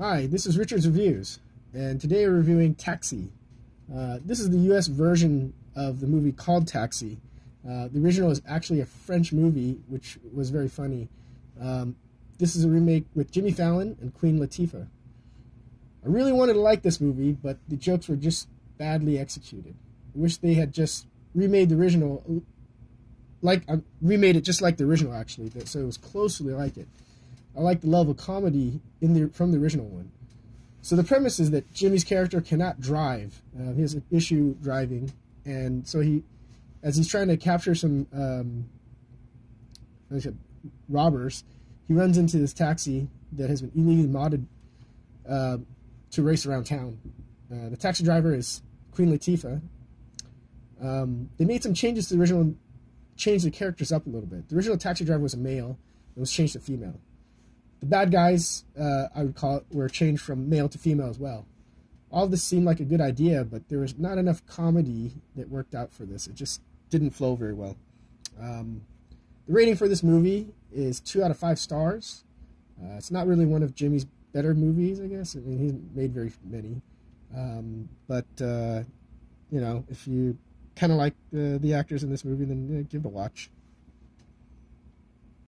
Hi, this is Richard's Reviews, and today we're reviewing Taxi. Uh, this is the US version of the movie called Taxi. Uh, the original is actually a French movie, which was very funny. Um, this is a remake with Jimmy Fallon and Queen Latifah. I really wanted to like this movie, but the jokes were just badly executed. I wish they had just remade the original, like uh, remade it just like the original actually, so it was closely like it. I like the level of comedy in the from the original one. So the premise is that Jimmy's character cannot drive. Uh, he has an issue driving, and so he, as he's trying to capture some um, robbers, he runs into this taxi that has been illegally modded uh, to race around town. Uh, the taxi driver is Queen Latifah. Um, they made some changes to the original, changed the characters up a little bit. The original taxi driver was a male, it was changed to female. The bad guys, uh, I would call it, were changed from male to female as well. All this seemed like a good idea, but there was not enough comedy that worked out for this. It just didn't flow very well. Um, the rating for this movie is two out of five stars. Uh, it's not really one of Jimmy's better movies, I guess. I mean, he's made very many. Um, but, uh, you know, if you kind of like the, the actors in this movie, then uh, give it a watch.